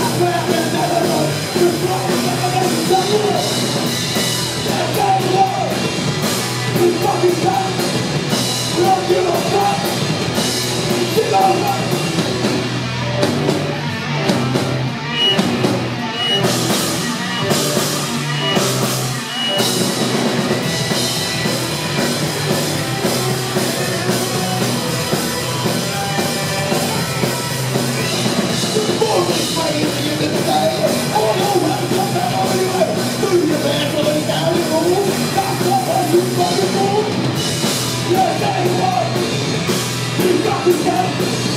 That's where the never know. You got to help!